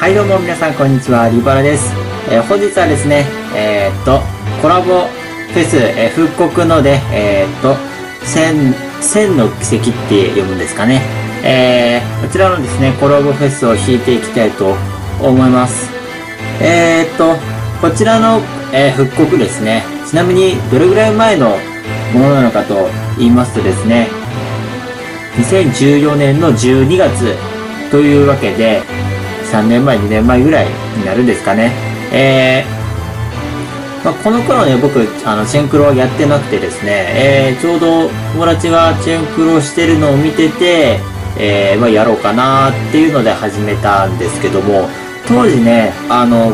はいどうも皆さんこんにちは、リバラです。えー本日はですね、えーっと、コラボフェス、えー復刻ので、えーっと、千、千の奇跡って読むんですかね。えー、こちらのですね、コラボフェスを弾いていきたいと思います。えーっと、こちらの、え復刻ですね。ちなみに、どれぐらい前のものなのかと言いますとですね、2014年の12月というわけで、3年前、2年前ぐらいになるんですかね。えー、まあ、この頃ね、僕、あの、チェンクロはやってなくてですね、えー、ちょうど友達がチェンクロしてるのを見てて、えー、まあ、やろうかなっていうので始めたんですけども、当時ね、あの、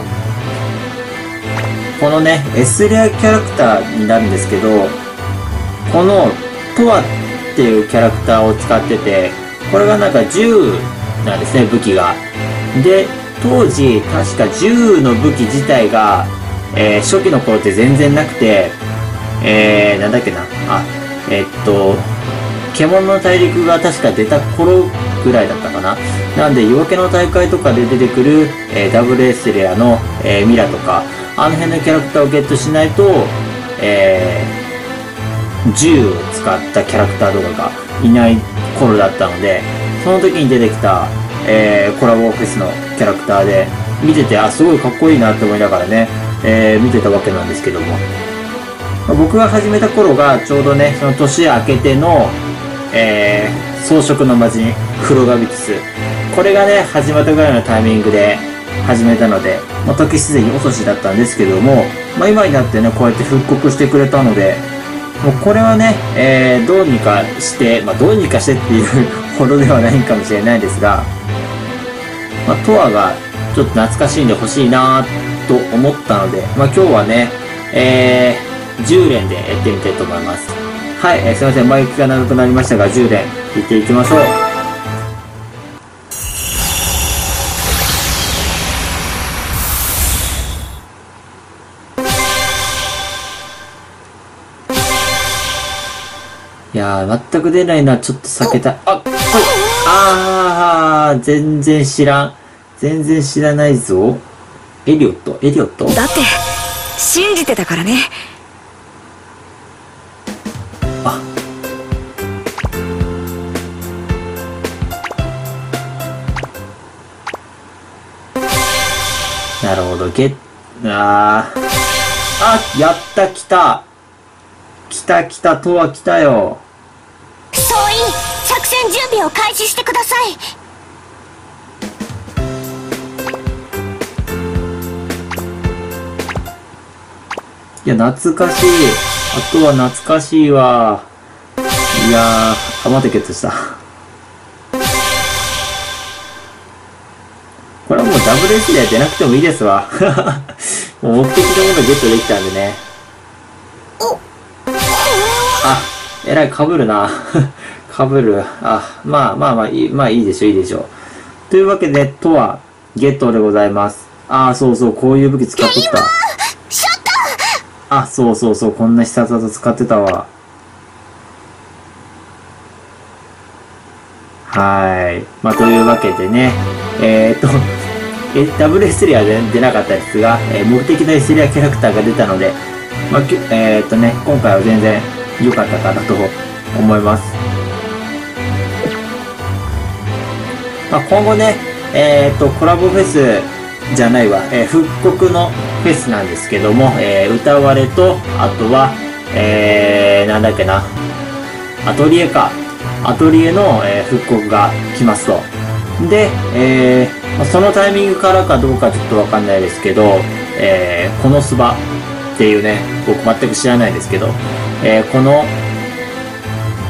このね、S レアキャラクターになるんですけど、この、トアっていうキャラクターを使ってて、これがなんか銃なんですね、武器が。で、当時、確か銃の武器自体が、えー初期の頃って全然なくて、えー、なんだっけな、あ、えっと、獣の大陸が確か出た頃ぐらいだったかな。なんで、夜明けの大会とかで出てくる、えー、ダブルエスレアの、えーミラとか、あの辺のキャラクターをゲットしないと、えー、銃を使ったキャラクターとかがいない頃だったので、その時に出てきた、えーコラボオフェスのキャラクターで、見てて、あ、すごいかっこいいなって思いながらね、えー見てたわけなんですけども。まあ僕が始めた頃が、ちょうどね、その年明けての、えー装飾の魔人、フロガビティス。これがね、始まったぐらいのタイミングで始めたので、まあ、時すでに遅しだったんですけども、まあ、今になってね、こうやって復刻してくれたので、もうこれはね、えーどうにかして、まあ、どうにかしてっていうほどではないかもしれないですが、まあ、トアがちょっと懐かしいんで欲しいなと思ったので、まあ、今日はね、えー、10連でやってみたいと思います。はい、えーすいません、マイクが長くなりましたが、10連いっていきましょう。いやー、全く出ないのはちょっと避けたい。あ、はい。あー、全然知らん。全然知らないぞ。エリオット、エリオット？だって信じてたからねあ。なるほど、ゲッ、あー。あ、やった、来た。来た来た、とは来たよ。総員作戦準備を開始してくださいいや、懐かしい。あとは懐かしいわ。いやー、あ、待って、ゲットした。これはもうダブル S で出なくてもいいですわ。もう目的のものゲットできたんでね。あ、えらい、被るな。被る。あ、まあまあまあ、いい、まあいいでしょう、いいでしょう。というわけで、とは、ゲットでございます。ああ、そうそう、こういう武器使っとった。あ、そうそうそう、こんな必殺技使ってたわ。はい。まあ、というわけでね、えー、っと、え、ダブルエスレアで出なかったですが、えー目的のエスレアキャラクターが出たので、まあ、えー、っとね、今回は全然良かったかなと思います。まあ、今後ね、え、っと、コラボフェスじゃないわ、えー復刻のフェスなんですけども、えー歌われと、あとは、えー、なんだっけな、アトリエか。アトリエの、え復刻が来ますと。で、えーそのタイミングからかどうかちょっとわかんないですけど、えーこのスバっていうね、僕全く知らないですけど、えーこの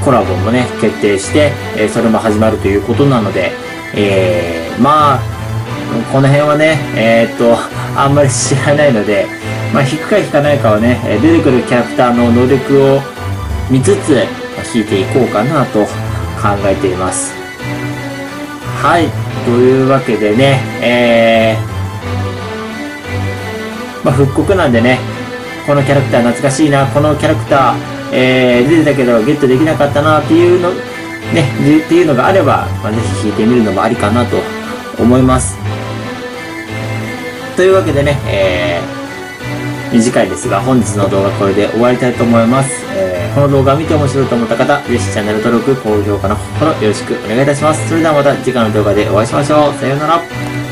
コラボもね、決定して、えそれも始まるということなので、えまあ、この辺はね、えーっと、あんまり知らないので、まあ、引くか引かないかはね、出てくるキャラクターの能力を見つつ、引いていこうかなと考えています。はい。というわけでね、えー、まあ、復刻なんでね、このキャラクター懐かしいな、このキャラクター、えー、出てたけどゲットできなかったなっていうの、ね、っていうのがあれば、まあ、ぜひ弾いてみるのもありかなと思います。というわけでね、えー、短いですが、本日の動画これで終わりたいと思います。えー、この動画を見て面白いと思った方、ぜひチャンネル登録、高評価のフォローよろしくお願いいたします。それではまた次回の動画でお会いしましょう。さようなら。